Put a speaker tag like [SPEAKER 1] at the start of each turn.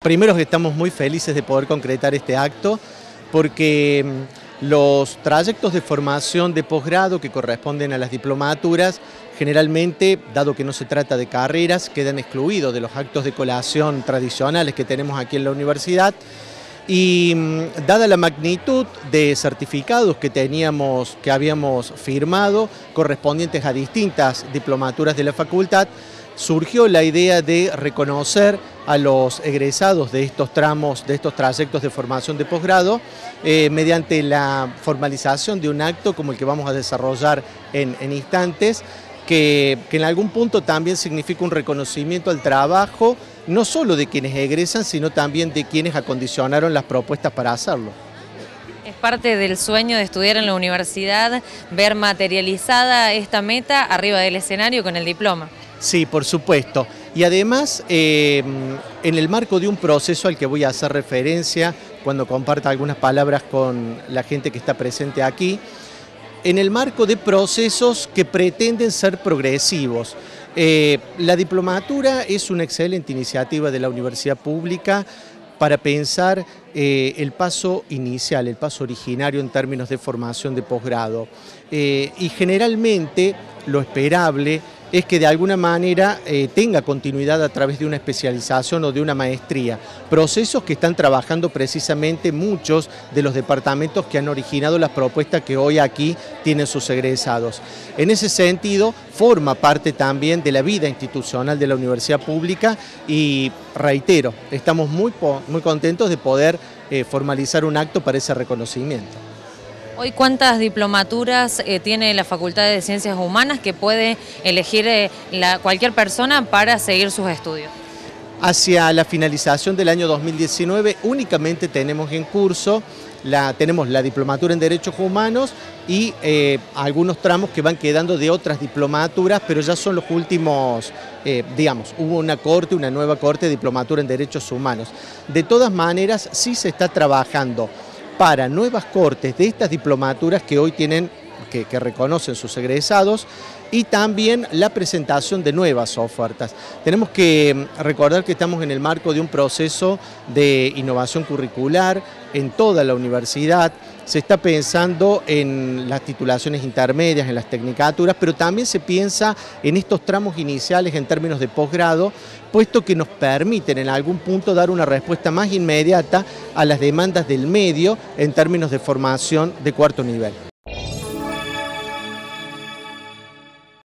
[SPEAKER 1] Primero que estamos muy felices de poder concretar este acto porque mm, los trayectos de formación de posgrado que corresponden a las diplomaturas generalmente, dado que no se trata de carreras, quedan excluidos de los actos de colación tradicionales que tenemos aquí en la universidad. Y mm, dada la magnitud de certificados que teníamos, que habíamos firmado correspondientes a distintas diplomaturas de la facultad, surgió la idea de reconocer a los egresados de estos tramos, de estos trayectos de formación de posgrado, eh, mediante la formalización de un acto como el que vamos a desarrollar en, instantes, que, que, en algún punto también significa un reconocimiento al trabajo, no solo de quienes egresan, sino también de quienes acondicionaron las propuestas para hacerlo.
[SPEAKER 2] Es parte del sueño de estudiar en la universidad, ver materializada esta meta arriba del escenario con el diploma.
[SPEAKER 1] Sí, por supuesto. Y además, eh, en el marco de un proceso al que voy a hacer referencia cuando comparta algunas palabras con la gente que está presente aquí, en el marco de procesos que pretenden ser progresivos. Eh, la diplomatura es una excelente iniciativa de la universidad pública para pensar eh, el paso inicial, el paso originario en términos de formación de posgrado. y generalmente lo esperable es que de alguna manera eh, tenga continuidad a través de una especialización o de una maestría. Procesos que están trabajando precisamente muchos de los departamentos que han originado las propuestas que hoy aquí tienen sus egresados. En ese sentido, forma parte también de la vida institucional de la universidad pública y reitero, estamos muy, muy contentos de poder eh, formalizar un acto para ese reconocimiento.
[SPEAKER 2] Hoy, ¿cuántas diplomaturas eh, tiene la Facultad de Ciencias Humanas que puede elegir eh, cualquier persona para seguir sus estudios?
[SPEAKER 1] Hacia la finalización del año 2019 únicamente tenemos en curso, la, tenemos la diplomatura en Derechos Humanos y eh, algunos tramos que van quedando de otras diplomaturas, pero ya son los últimos, digamos, hubo una corte, una nueva corte de diplomatura en Derechos Humanos. De todas maneras, sí se está trabajando para nuevas cortes de estas diplomaturas que hoy tienen, que, reconocen sus egresados, y también la presentación de nuevas ofertas. Tenemos que mm, recordar que estamos en el marco de un proceso de innovación curricular en toda la universidad, se está pensando en las titulaciones intermedias, en las tecnicaturas, pero también se piensa en estos tramos iniciales en términos de posgrado, puesto que nos permiten en algún punto dar una respuesta más inmediata a las demandas del medio en términos de formación de cuarto nivel.